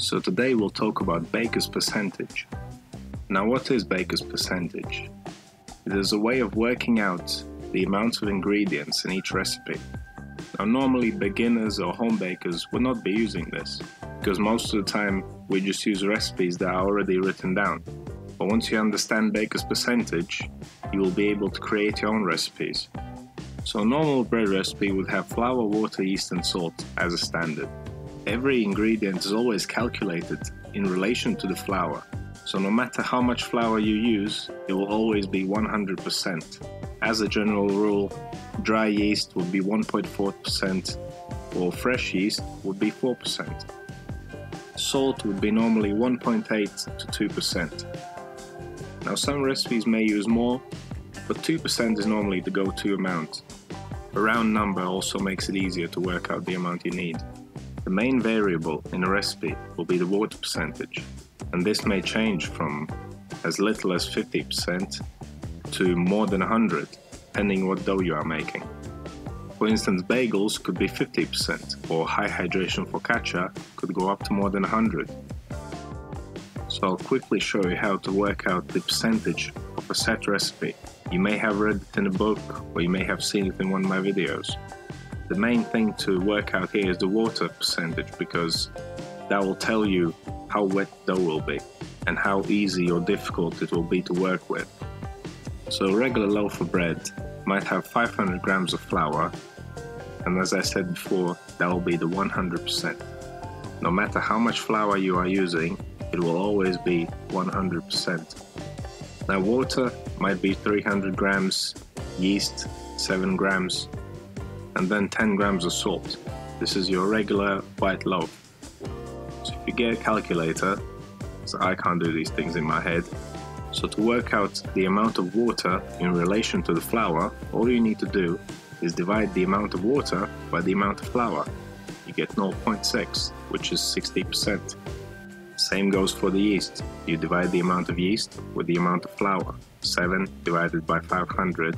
So today we'll talk about baker's percentage. Now what is baker's percentage? It is a way of working out the amount of ingredients in each recipe. Now normally beginners or home bakers would not be using this because most of the time we just use recipes that are already written down. But once you understand baker's percentage, you will be able to create your own recipes. So a normal bread recipe would have flour, water, yeast and salt as a standard. Every ingredient is always calculated in relation to the flour. So no matter how much flour you use, it will always be 100%. As a general rule, dry yeast would be 1.4% or fresh yeast would be 4%. Salt would be normally 1.8 to 2%. Now some recipes may use more, but 2% is normally the go-to amount. A round number also makes it easier to work out the amount you need. The main variable in a recipe will be the water percentage, and this may change from as little as 50% to more than 100, depending what dough you are making. For instance, bagels could be 50%, or high hydration focaccia could go up to more than 100. So I'll quickly show you how to work out the percentage of a set recipe you may have read it in a book or you may have seen it in one of my videos. The main thing to work out here is the water percentage because that will tell you how wet dough will be and how easy or difficult it will be to work with. So a regular loaf of bread might have 500 grams of flour and as I said before that will be the 100%. No matter how much flour you are using it will always be 100%. Now water might be 300 grams, yeast 7 grams, and then 10 grams of salt. This is your regular white loaf. So if you get a calculator, so I can't do these things in my head, so to work out the amount of water in relation to the flour, all you need to do is divide the amount of water by the amount of flour. You get 0.6, which is 60%. Same goes for the yeast. You divide the amount of yeast with the amount of flour. 7 divided by 500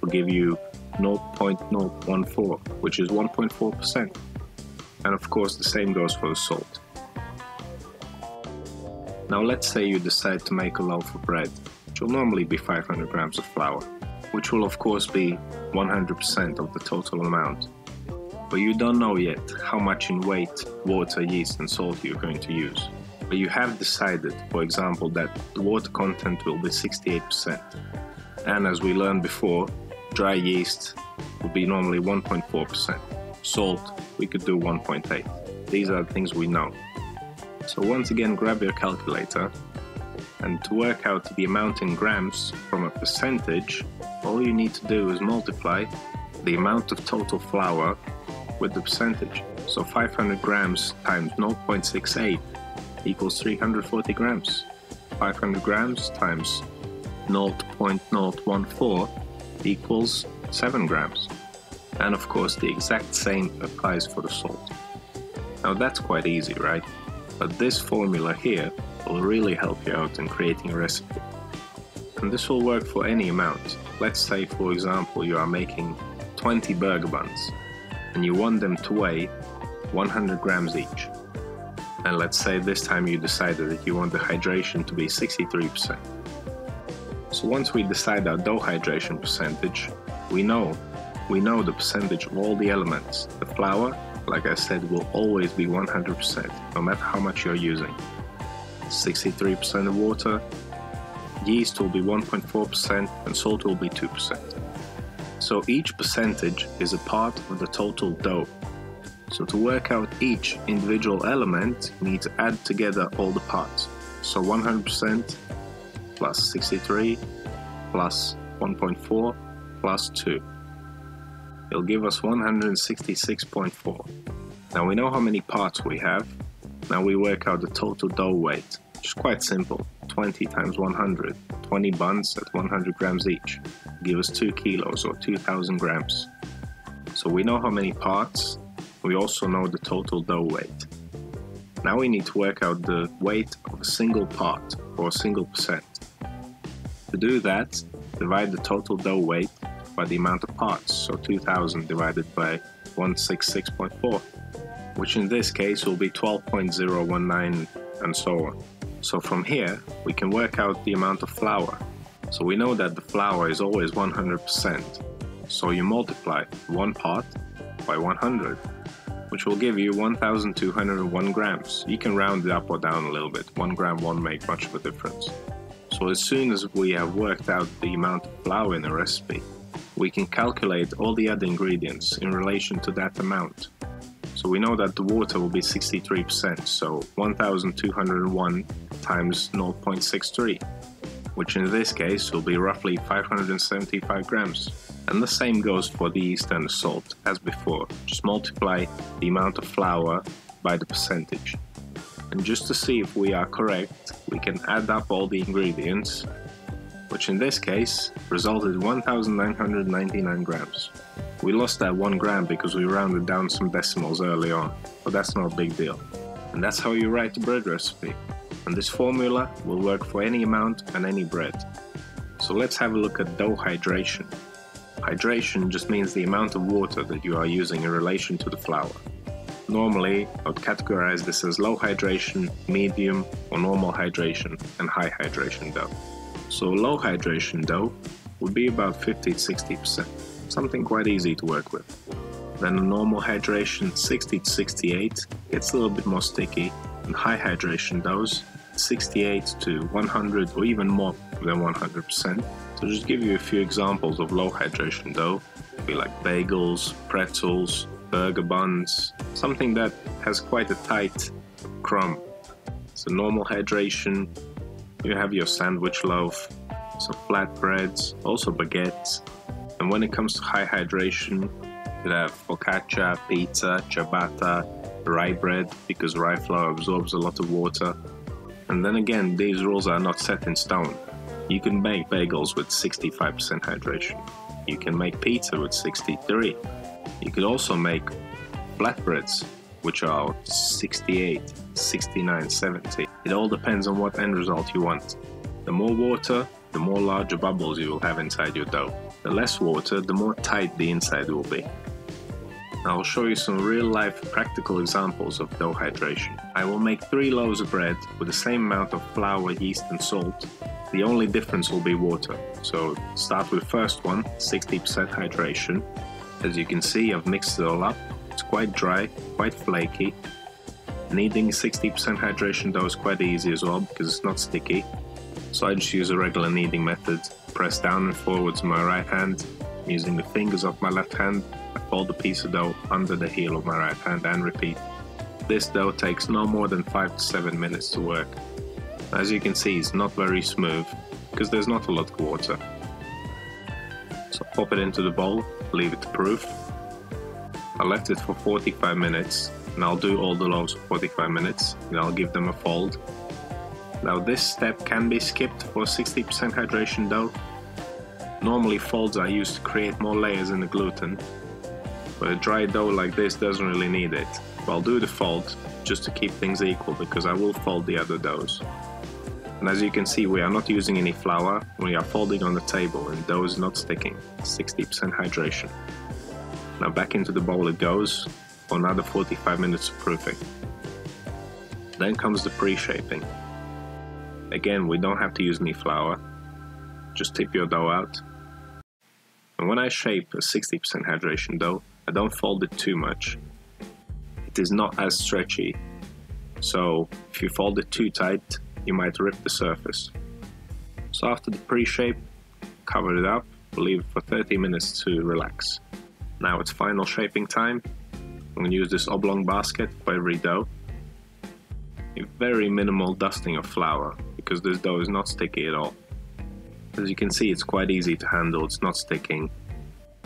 will give you 0.014, which is 1.4%. And of course the same goes for the salt. Now let's say you decide to make a loaf of bread, which will normally be 500 grams of flour, which will of course be 100% of the total amount. But you don't know yet how much in weight, water, yeast and salt you're going to use but you have decided, for example, that the water content will be 68%. And as we learned before, dry yeast would be normally 1.4%. Salt, we could do 1.8. These are the things we know. So once again, grab your calculator and to work out the amount in grams from a percentage, all you need to do is multiply the amount of total flour with the percentage. So 500 grams times 0.68 equals 340 grams. 500 grams times 0.014 equals 7 grams. And of course the exact same applies for the salt. Now that's quite easy, right? But this formula here will really help you out in creating a recipe. And this will work for any amount. Let's say for example you are making 20 burger buns and you want them to weigh 100 grams each and let's say this time you decided that you want the hydration to be 63%. So once we decide our dough hydration percentage, we know we know the percentage of all the elements. The flour, like I said, will always be 100%, no matter how much you're using. 63% of water, yeast will be 1.4%, and salt will be 2%. So each percentage is a part of the total dough so to work out each individual element, you need to add together all the parts. So 100% plus 63 plus 1.4 plus 2. It'll give us 166.4. Now we know how many parts we have. Now we work out the total dough weight, which is quite simple. 20 times 100. 20 buns at 100 grams each. Give us 2 kilos or 2000 grams. So we know how many parts we also know the total dough weight. Now we need to work out the weight of a single part or a single percent. To do that, divide the total dough weight by the amount of parts, so 2000 divided by 166.4. which in this case will be 12.019 and so on. So from here, we can work out the amount of flour. So we know that the flour is always 100%. So you multiply one part by 100, which will give you 1,201 grams. You can round it up or down a little bit. One gram won't make much of a difference. So as soon as we have worked out the amount of flour in the recipe, we can calculate all the other ingredients in relation to that amount. So we know that the water will be 63%, so 1201 times 0.63, which in this case will be roughly 575 grams. And the same goes for the yeast and the salt, as before, just multiply the amount of flour by the percentage. And just to see if we are correct, we can add up all the ingredients, which in this case resulted 1999 grams. We lost that 1 gram because we rounded down some decimals early on, but that's not a big deal. And that's how you write a bread recipe. And this formula will work for any amount and any bread. So let's have a look at dough hydration. Hydration just means the amount of water that you are using in relation to the flour. Normally, I would categorize this as low hydration, medium or normal hydration, and high hydration dough. So low hydration dough would be about 50-60%, something quite easy to work with. Then a normal hydration 60 to 68 gets a little bit more sticky, and high hydration doughs 68 to 100 or even more than 100%. So just give you a few examples of low hydration dough, be like bagels, pretzels, burger buns, something that has quite a tight crumb. So normal hydration, you have your sandwich loaf, some flatbreads, also baguettes. And when it comes to high hydration, you have focaccia, pizza, ciabatta, rye bread, because rye flour absorbs a lot of water. And then again, these rules are not set in stone. You can make bagels with 65% hydration. You can make pizza with 63. You could also make flatbreads, which are 68, 69, 70. It all depends on what end result you want. The more water, the more larger bubbles you will have inside your dough. The less water, the more tight the inside will be. I'll show you some real life practical examples of dough hydration. I will make three loaves of bread with the same amount of flour, yeast and salt. The only difference will be water. So start with the first one, 60% hydration. As you can see, I've mixed it all up. It's quite dry, quite flaky. Kneading 60% hydration dough is quite easy as well because it's not sticky. So I just use a regular kneading method. Press down and forwards with my right hand. Using the fingers of my left hand, I fold the piece of dough under the heel of my right hand and repeat. This dough takes no more than 5 to 7 minutes to work. As you can see, it's not very smooth because there's not a lot of water. So pop it into the bowl leave it to proof. I left it for 45 minutes and I'll do all the loaves for 45 minutes and I'll give them a fold. Now this step can be skipped for 60% hydration dough. Normally folds are used to create more layers in the gluten, but a dry dough like this doesn't really need it. But I'll do the fold just to keep things equal because I will fold the other doughs. And as you can see, we are not using any flour, we are folding on the table and dough is not sticking, 60% hydration. Now back into the bowl it goes for another 45 minutes of proofing. Then comes the pre-shaping. Again, we don't have to use any flour, just tip your dough out. And when I shape a 60% hydration dough, I don't fold it too much. It is not as stretchy, so if you fold it too tight, you might rip the surface. So after the pre-shape, cover it up, leave it for 30 minutes to relax. Now it's final shaping time. I'm going to use this oblong basket for every dough. A very minimal dusting of flour because this dough is not sticky at all. As you can see it's quite easy to handle, it's not sticking.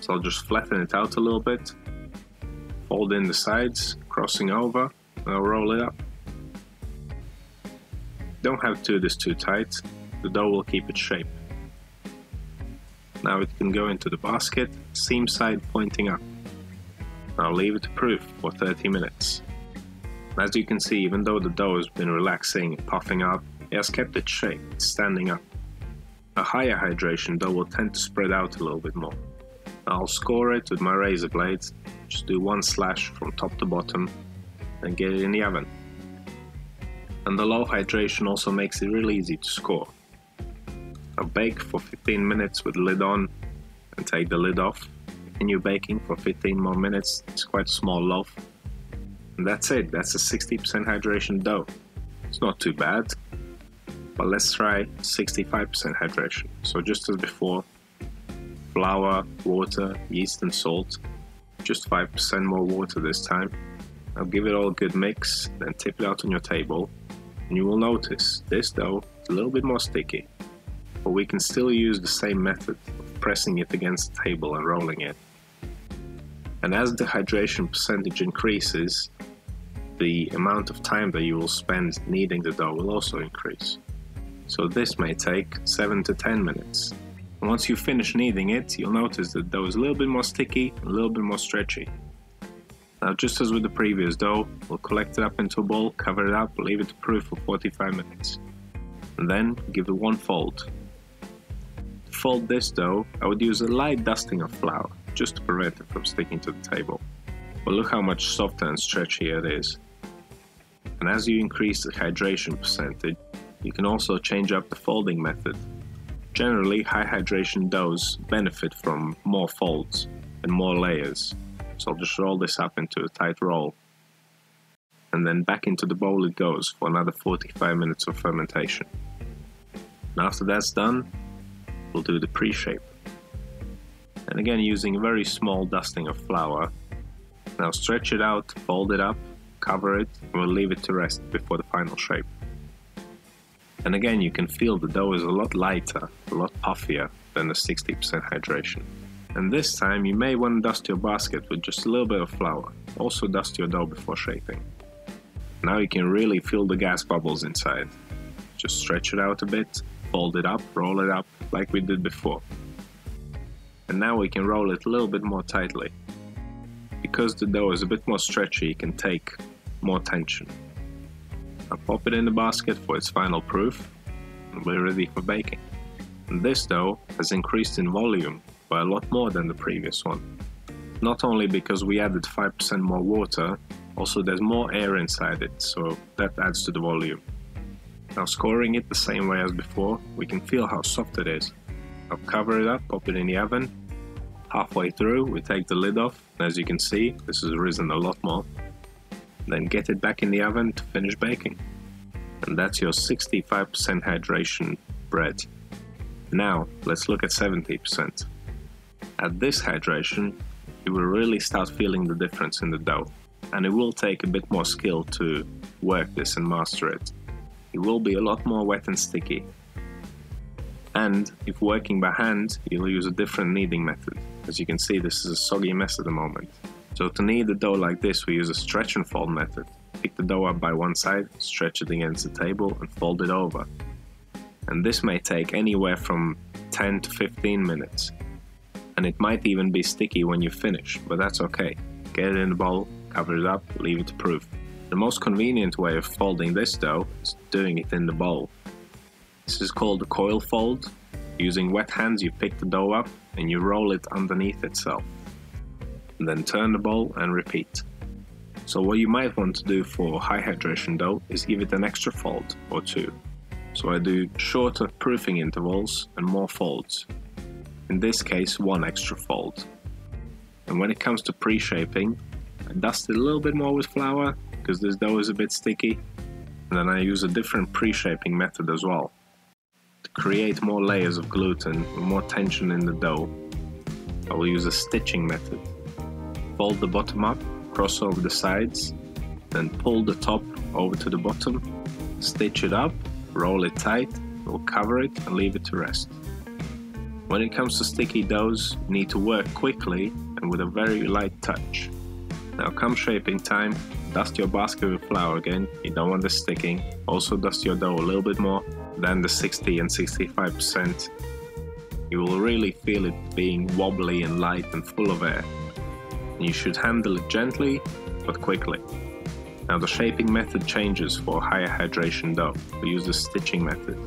So I'll just flatten it out a little bit, fold in the sides, crossing over, and I'll roll it up. Don't have to do this too tight, the dough will keep its shape. Now it can go into the basket, seam side pointing up. I'll leave it to proof for 30 minutes. As you can see, even though the dough has been relaxing and puffing up, it has kept its shape, standing up. A higher hydration dough will tend to spread out a little bit more. I'll score it with my razor blades, just do one slash from top to bottom, and get it in the oven. And the low hydration also makes it really easy to score. Now bake for 15 minutes with lid on and take the lid off. Continue baking for 15 more minutes. It's quite a small loaf. And that's it, that's a 60% hydration dough. It's not too bad. But let's try 65% hydration. So just as before, flour, water, yeast and salt. Just 5% more water this time. Now give it all a good mix, then tip it out on your table. And you will notice this dough is a little bit more sticky. But we can still use the same method of pressing it against the table and rolling it. And as the hydration percentage increases, the amount of time that you will spend kneading the dough will also increase. So this may take 7 to 10 minutes. Once you finish kneading it, you'll notice that the dough is a little bit more sticky, a little bit more stretchy. Now just as with the previous dough, we'll collect it up into a ball, cover it up, leave it to proof for 45 minutes. And then give it one fold. To fold this dough, I would use a light dusting of flour, just to prevent it from sticking to the table. But look how much softer and stretchier it is. And as you increase the hydration percentage, you can also change up the folding method. Generally, high hydration doughs benefit from more folds and more layers. So I'll just roll this up into a tight roll. And then back into the bowl it goes for another 45 minutes of fermentation. And after that's done, we'll do the pre-shape. And again using a very small dusting of flour. Now stretch it out, fold it up, cover it, and we'll leave it to rest before the final shape. And again, you can feel the dough is a lot lighter, a lot puffier than the 60% hydration. And this time you may want to dust your basket with just a little bit of flour. Also dust your dough before shaping. Now you can really feel the gas bubbles inside. Just stretch it out a bit, fold it up, roll it up like we did before. And now we can roll it a little bit more tightly. Because the dough is a bit more stretchy, it can take more tension. Now pop it in the basket for its final proof and we're ready for baking. And this dough has increased in volume by a lot more than the previous one. Not only because we added 5% more water, also there's more air inside it, so that adds to the volume. Now scoring it the same way as before, we can feel how soft it is. I'll cover it up, pop it in the oven. Halfway through, we take the lid off, and as you can see, this has risen a lot more then get it back in the oven to finish baking. And that's your 65% hydration bread. Now, let's look at 70%. At this hydration, you will really start feeling the difference in the dough, and it will take a bit more skill to work this and master it. It will be a lot more wet and sticky. And if working by hand, you'll use a different kneading method. As you can see, this is a soggy mess at the moment. So to knead the dough like this, we use a stretch and fold method. Pick the dough up by one side, stretch it against the table and fold it over. And this may take anywhere from 10 to 15 minutes. And it might even be sticky when you finish, but that's okay. Get it in the bowl, cover it up, leave it to proof. The most convenient way of folding this dough is doing it in the bowl. This is called the coil fold. Using wet hands you pick the dough up and you roll it underneath itself And then turn the bowl and repeat. So what you might want to do for high hydration dough is give it an extra fold or two. So I do shorter proofing intervals and more folds. In this case, one extra fold. And when it comes to pre-shaping, I dust it a little bit more with flour because this dough is a bit sticky. And then I use a different pre-shaping method as well. To create more layers of gluten and more tension in the dough, I will use a stitching method fold the bottom up, cross over the sides, then pull the top over to the bottom, stitch it up, roll it tight, we'll cover it and leave it to rest. When it comes to sticky doughs, you need to work quickly and with a very light touch. Now come shaping time, dust your basket with flour again, you don't want this sticking. Also dust your dough a little bit more than the 60 and 65%. You will really feel it being wobbly and light and full of air. You should handle it gently but quickly. Now the shaping method changes for higher hydration dough. We use the stitching method.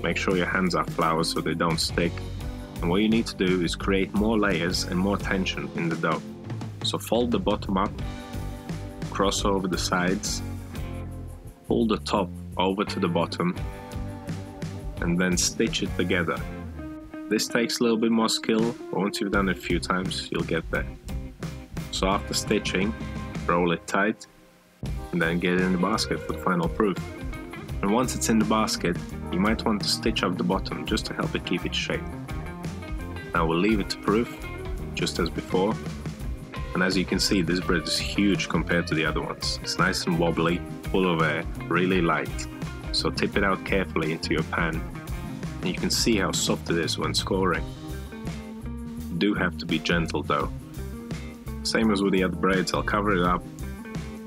Make sure your hands are flour so they don't stick. And what you need to do is create more layers and more tension in the dough. So fold the bottom up, cross over the sides, pull the top over to the bottom, and then stitch it together. This takes a little bit more skill, but once you've done it a few times, you'll get there. So after stitching, roll it tight, and then get it in the basket for the final proof. And once it's in the basket, you might want to stitch up the bottom just to help it keep its shape. Now we'll leave it to proof, just as before. And as you can see, this bread is huge compared to the other ones. It's nice and wobbly, full of air, really light. So tip it out carefully into your pan. And you can see how soft it is when scoring. You do have to be gentle though. Same as with the other breads, I'll cover it up,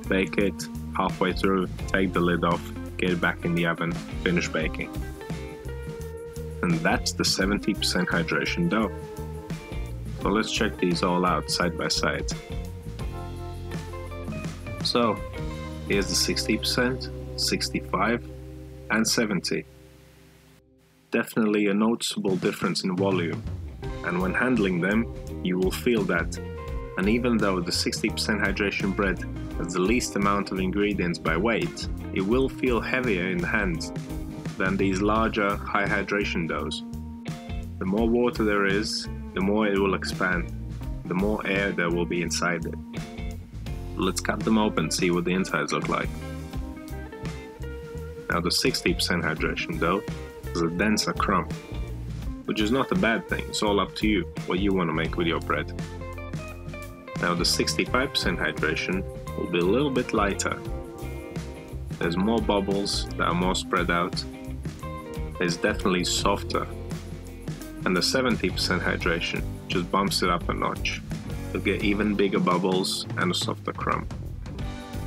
bake it halfway through, take the lid off, get it back in the oven, finish baking. And that's the 70% hydration dough. So let's check these all out side by side. So here's the 60%, 65 and 70. Definitely a noticeable difference in volume and when handling them you will feel that and even though the 60% hydration bread has the least amount of ingredients by weight, it will feel heavier in the hands than these larger high hydration doughs. The more water there is, the more it will expand, the more air there will be inside it. Let's cut them open see what the insides look like. Now the 60% hydration dough is a denser crumb, which is not a bad thing, it's all up to you what you want to make with your bread. Now the 65% hydration will be a little bit lighter. There's more bubbles that are more spread out. It's definitely softer. And the 70% hydration just bumps it up a notch. You'll get even bigger bubbles and a softer crumb.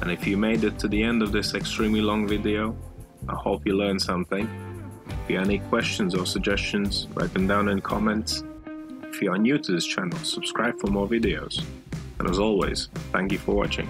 And if you made it to the end of this extremely long video, I hope you learned something. If you have any questions or suggestions, write them down in comments. If you are new to this channel, subscribe for more videos. And as always, thank you for watching.